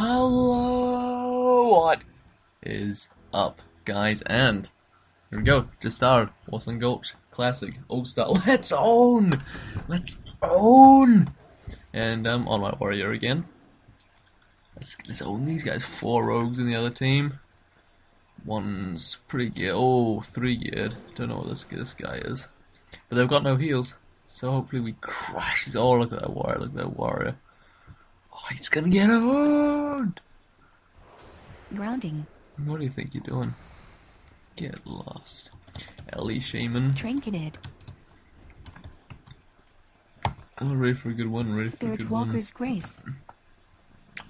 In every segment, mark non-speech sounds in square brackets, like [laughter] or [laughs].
Hello, what is up, guys? And here we go. Just started Wasteland Gulch Classic Old Style. [laughs] Let's own, let's own. And um, on my warrior again. Let's let's own these guys. Four rogues in the other team. One's pretty geared. Oh, three geared. Don't know what this this guy is, but they've got no heals. So hopefully we this. Oh, look at that warrior! Look at that warrior. Oh, he's gonna get owned. Grounding. What do you think you're doing? Get lost. Ele Shaman. Trinketed. Oh, ready for a good one, ready for a Spirit good one. Walker's Grace.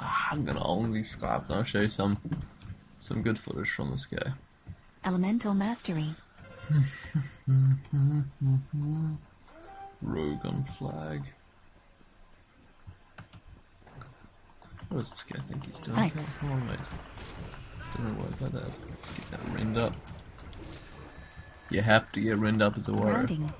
Ah, I'm gonna own these scraps and I'll show you some some good footage from this guy. Elemental Mastery. [laughs] Rogue on flag. What does this guy think he's doing? Thanks. On, mate. Doesn't work like that. Let's get that rend up. You have to get rend up as a warrior. Grounding.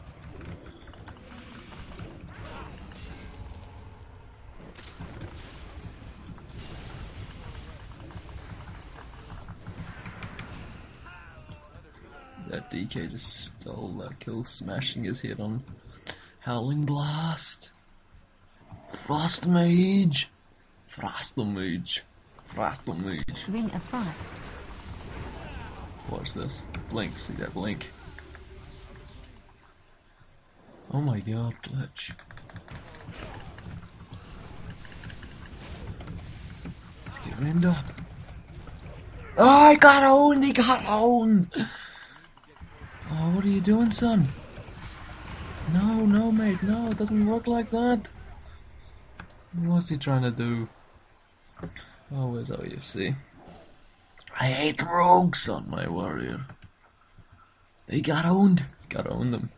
That DK just stole that kill, smashing his head on Howling Blast. Frost Mage! Frost Mage. Ring of Frost. Watch this. Blink, see that blink. Oh my god, glitch. Let's get rimmed up. Oh, I got owned! He got owned! Oh, what are you doing, son? No, no, mate, no, it doesn't work like that. What's he trying to do? Oh, where's our EFC? I hate rogues on my warrior. They got owned. Got owned them.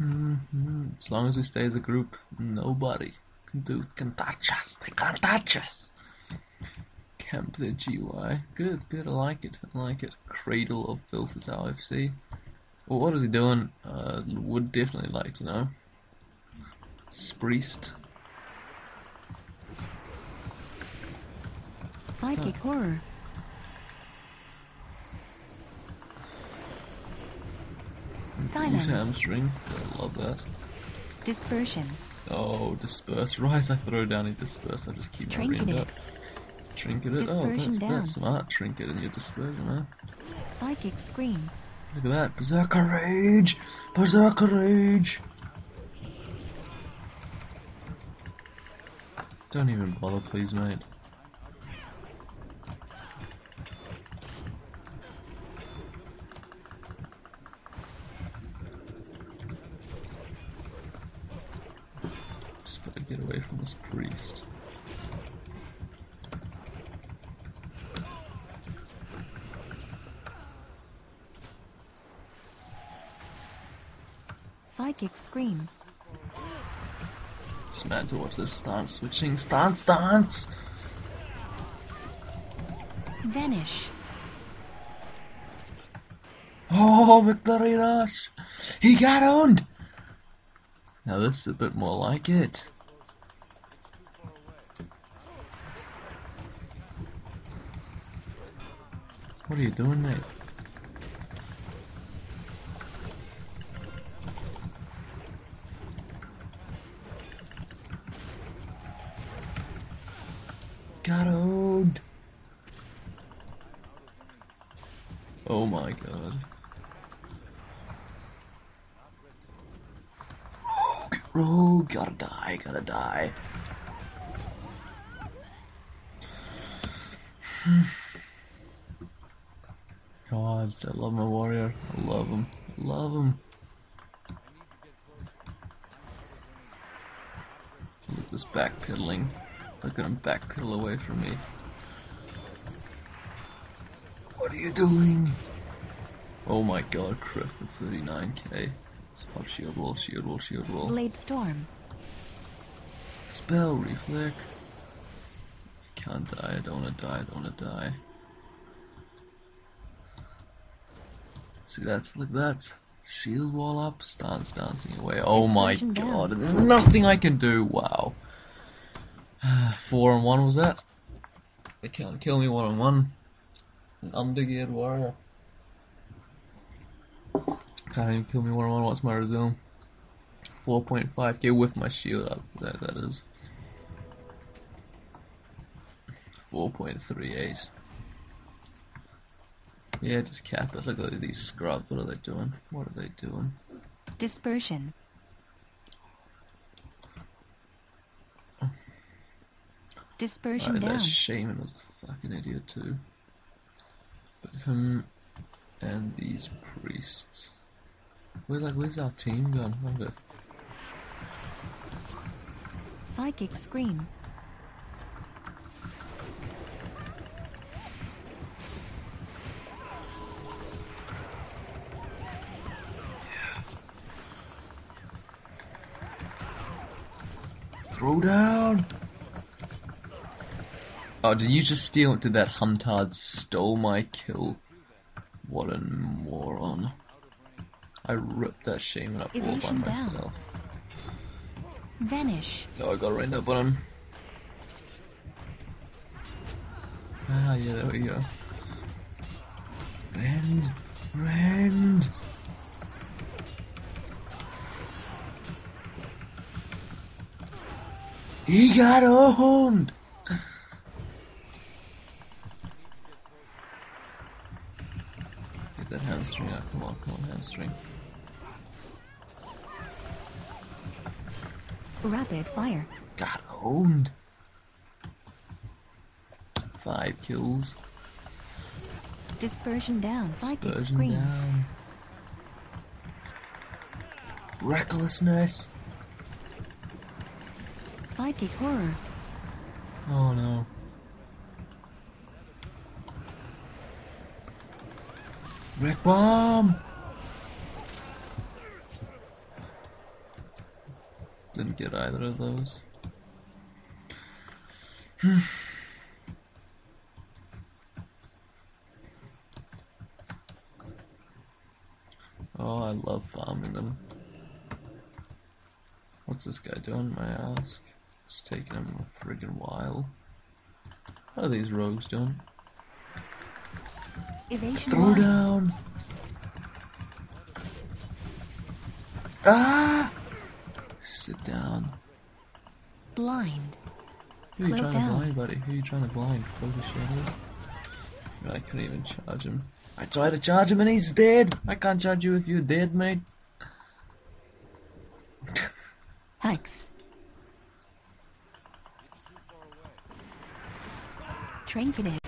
[laughs] as long as we stay as a group, nobody can do can touch us. They can't touch us. Camp the GY. Good, good. I like it. I like it. Cradle of Filth is how FC. Well, what is he doing? Uh, would definitely like to know. Spriest. Psychic Horror. Silence. hamstring? I love that. Dispersion. Oh, disperse. [laughs] Right, I throw down a disperse. I just keep my ring Trinketed. up. Trinket it. Oh, Dispersion that's, down. that's smart. Trinket in your dispersion, huh? Psychic Scream. Look at that. Berserker Rage! Berserker Rage! Don't even bother, please, mate. Just gotta get away from this priest. Psychic Scream. It's mad to watch this stance switching. Stance, stance! Vanish. Oh, rush! He got owned! Now this is a bit more like it. Are you doing, mate? Got owned! Oh my god. Rogue, rogue, gotta die, gotta die. Hmm. God, I love my warrior. I love him. I love him. Look at this backpedaling. Look at him backpedal away from me. What are you doing? Oh my god, crit for 39k. Spot shield wall, shield wall, shield wall. Blade Storm. Spell reflect. I can't die, I don't wanna die, I don't wanna die. See that? look that. shield wall up, stance dancing away. Oh my down. god, there's nothing I can do, wow. [sighs] Four on one was that? They can't kill me one on one. An undergeared warrior. Can't even kill me one on one. What's my resume? 4.5k with my shield up. That, that is. 4.38. Yeah, just cap it. Look at these scrubs. What are they doing? What are they doing? Dispersion. Dispersion Alright, down. that Shaman was a fucking idiot too. But him and these priests. Where's like where's our team gone? Psychic scream. Throw down! Oh, did you just steal? Did that Huntard stole my kill? What a moron. I ripped that shaman up all by Evasion down. myself. Vanish. Oh, I got right up on him. Ah, yeah, there we go. Rend! Rend! He got owned! Get that hamstring out. Come on, come on, hamstring. Rapid fire. Got owned. Five kills. Dispersion down. Scream. down. Recklessness. Psychic horror. Oh no. Wreck bomb. Didn't get either of those. [sighs] oh, I love farming them. What's this guy doing, may I ask? It's taking him a friggin' while. What are these rogues doing? Evasion Throw line. down! Ah! Sit down. Blind. Who are you trying down. to blind, buddy? Who are you trying to blind? Focus shadow? I couldn't even charge him. I tried to charge him and he's dead! I can't charge you if you're dead, mate. [laughs] Hex. Trinketed.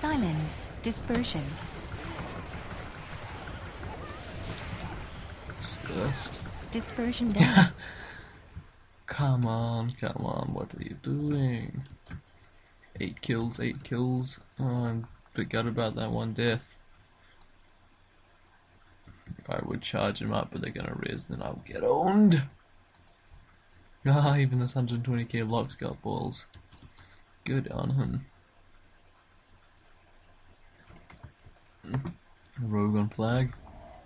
Silence. Dispersion. Disgust. Dispersion [laughs] down. Come on, come on, what are you doing? Eight kills, eight kills. Oh, I forgot about that one death. I would charge him up, but they're gonna raise, then I'll get owned. [laughs] Ah, even this 120k lock's got balls. Good on him. Rogue on flag.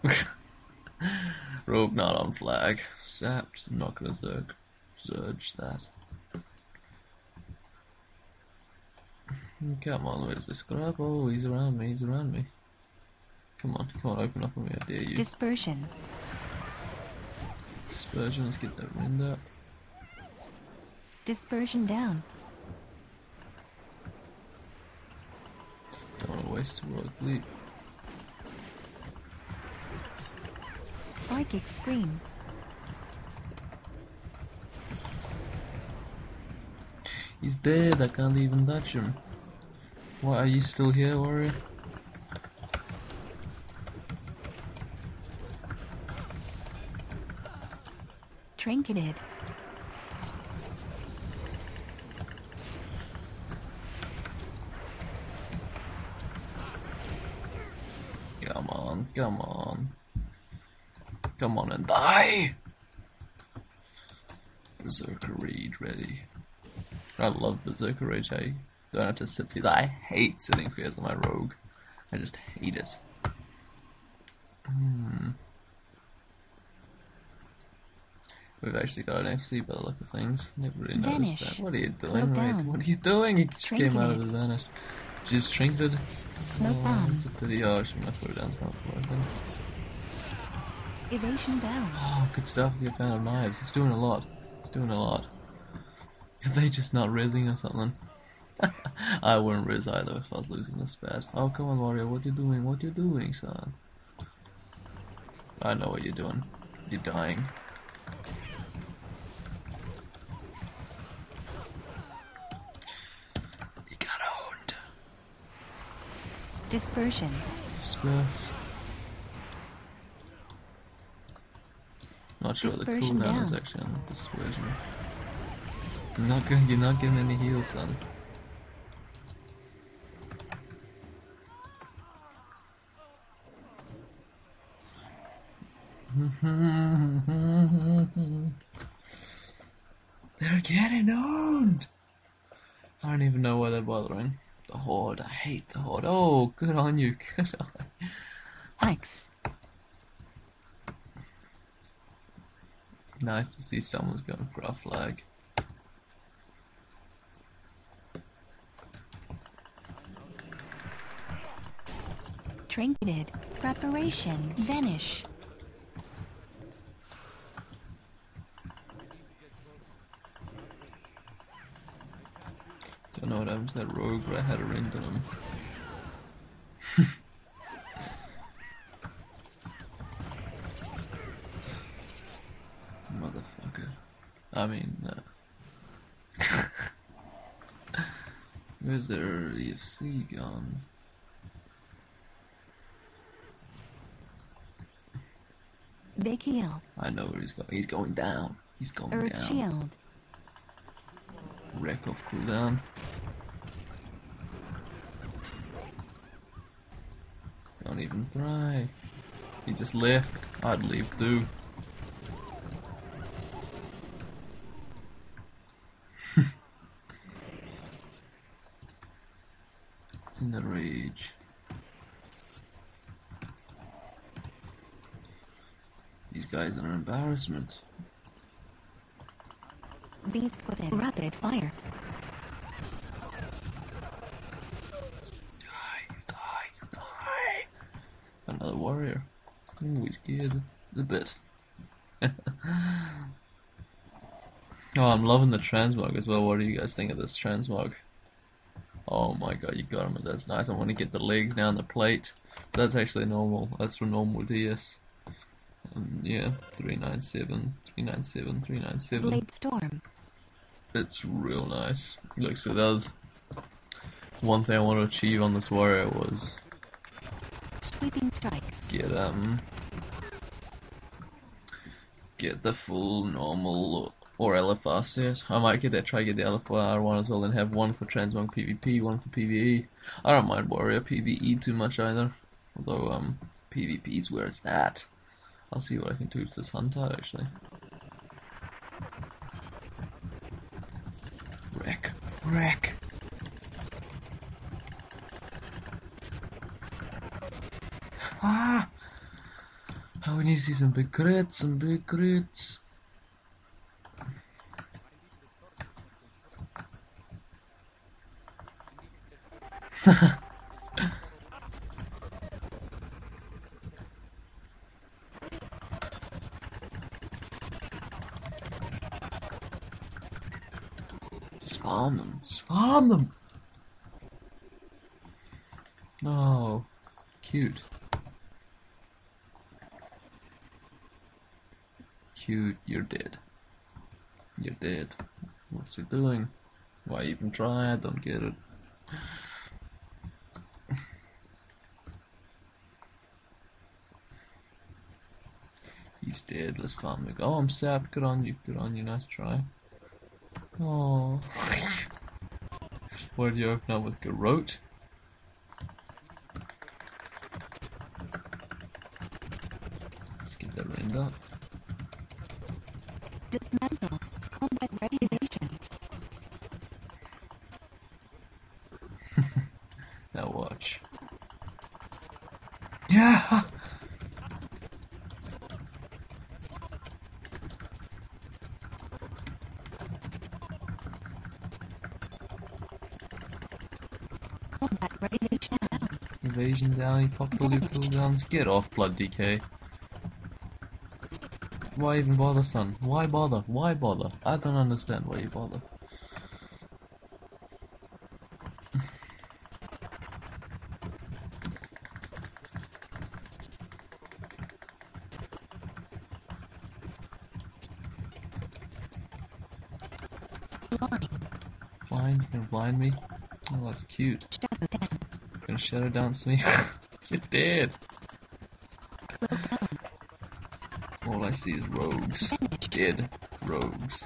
[laughs] Rogue not on flag. Sapped. I'm not gonna zerg. Surge that. Come on, where's the scrap? Oh, he's around me, he's around me. Come on, come on, open up on me, I dare you. Dispersion. Dispersion, let's get that wind up. Dispersion down. Don't want to waste a rogue leap. Psychic scream. He's dead, I can't even touch him. Why are you still here, warrior? Trinketed. Come on, come on. Come on and die! Berserker Rage ready. I love Berserker Rage, hey? Don't have to sit fears. I hate sitting fears on my rogue. I just hate it. Hmm. We've actually got an FC by the look of things. Never really noticed Vanish. that. What are you doing, right? What are you doing? He just came out of the vanish. Just trinketed. Smoke oh, bomb. It's a pity. Oh, shouldn't have put it down. It's not working. Evasion down. Oh, good stuff with your fan of knives. It's doing a lot. It's doing a lot. Are they just not rizzing or something? [laughs] I wouldn't risk either if I was losing this bad. Oh, come on, Wario. What you doing? What you doing, son? I know what you're doing. You're dying. You got owned. Dispersion. Disperse. Not sure what the Dispersion cooldown is actually on dispersion. You're not going. You're not getting any heals, son. Mm-hmm. They're getting owned. I don't even know why they're bothering. The horde. I hate the horde. Oh, good on you. [laughs] Good on. Thanks. Nice to see someone's going for a flag. Trinketed. Preparation. Vanish. Don't know what happened to that rogue, but I had a ring on him. [laughs] Motherfucker. I mean, uh, [laughs] where's their EFC gone? Big heal. I know where he's going. He's going down. He's going Earth down. shield. Wreck off cooldown. Don't even try. He just left. I'd leave too. [laughs] In the rage. These guys are an embarrassment. Beast within. Rapid fire. Die, die, die. Another warrior. Ooh, he's good. A bit. [laughs] oh, I'm loving the transmog as well. What do you guys think of this transmog? Oh my god, you got him. That's nice. I want to get the legs down the plate. That's actually normal. That's for normal DS. Um, yeah, 397, 397, 397. Blade storm. It's real nice. Look, so that was one thing I want to achieve on this warrior was Sweeping strikes. Get um get the full normal or LFR set. I might get that try get the LFR one as well and have one for Transmog PvP, one for PvE. I don't mind warrior PvE too much either. Although um PvP is where it's at. I'll see what I can do to this hunter actually. Wreck. Wreck. See some big crits, some big crits. [laughs] Farm them. Farm them. Oh, cute. Cute, you're dead. You're dead. What's he doing? Why even try? I don't get it. He's dead. Let's farm him. Oh, I'm sapped. Good on you. Good on you. Nice try. Oh. [laughs] Where do you open up with Garrote? Let's get that rend up. Dismantle. Combat ready evasion. combat ready to down. Evasion down, popular cooldowns. Get off, Blood DK. Why even bother, son? Why bother? Why bother? I don't understand why you bother. Blind. Blind? You gonna blind me? Oh, that's cute. Shadow dance. You gonna shadow dance me? [laughs] You're dead. All I see is rogues. Dead rogues.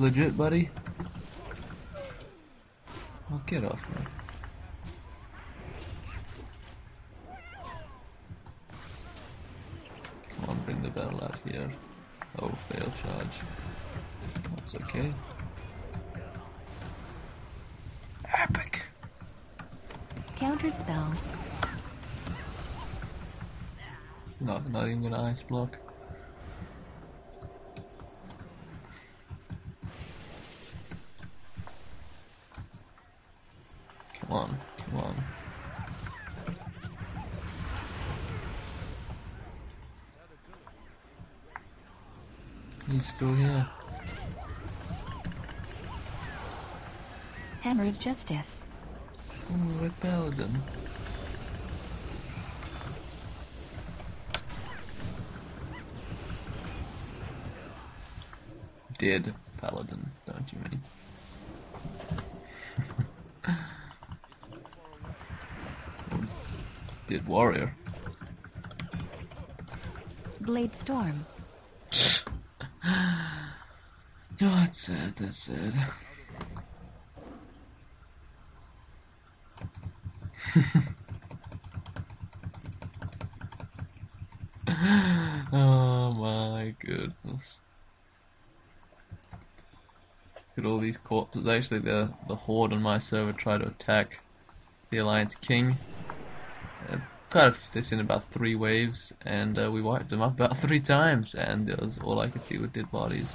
Legit, buddy. Oh, get off me. Come on, bring the battle out here. Oh, fail charge. That's okay. Epic! Counter spell. Not, not even gonna ice block. Come on, come on. He's still here. Hammer of justice. Oh, Ret Paladin. Dead Paladin, don't you mean? [laughs] Dead Warrior. Blade storm. Oh, that's sad, that's sad. [laughs] oh my goodness. Look at all these corpses. Actually, the, the Horde on my server tried to attack the Alliance King. Uh, kind of, they sent about three waves, and uh, we wiped them up about [laughs] three times, and it was all I could see were dead bodies.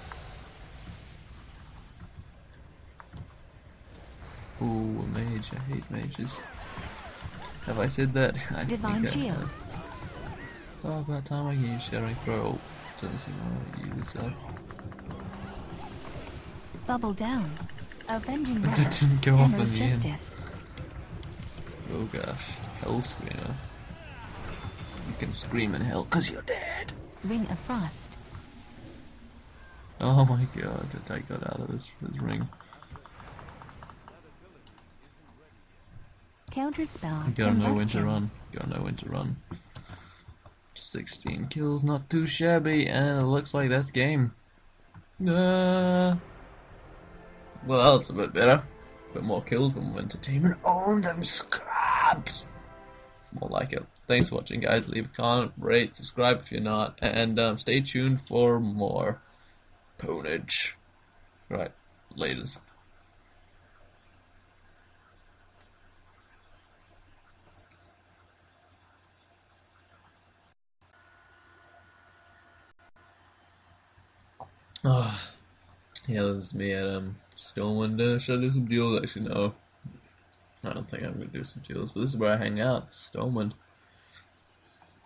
Ooh, a mage. I hate mages. Have I said that? [laughs] I Divine I shield. have. Oh, about time oh, I can use Shattering Throw. Doesn't seem to use that. Bubble down. Avenging But wrath. that didn't go off in the end. justice. Oh gosh. Hell Screamer. You can scream in hell because you're dead. Ring of frost. Oh my god, that I got out of this, this ring. Counter spell. You gotta know when to run. Gotta know when to run. 16 kills, not too shabby, and it looks like that's game. Uh, well, that's a bit better. bit more kills, bit more entertainment. Own them scraps! It's more like it. Thanks for watching, guys. Leave a comment, rate, subscribe if you're not, and um, stay tuned for more ponage. Right, laters. Ah, yeah, this is me at um Stormwind. Uh, should I do some duels? Actually, no. I don't think I'm gonna do some duels, but this is where I hang out, Stormwind.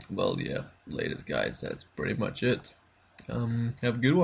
Well, yeah, latest guys. That's pretty much it. Um, have a good one.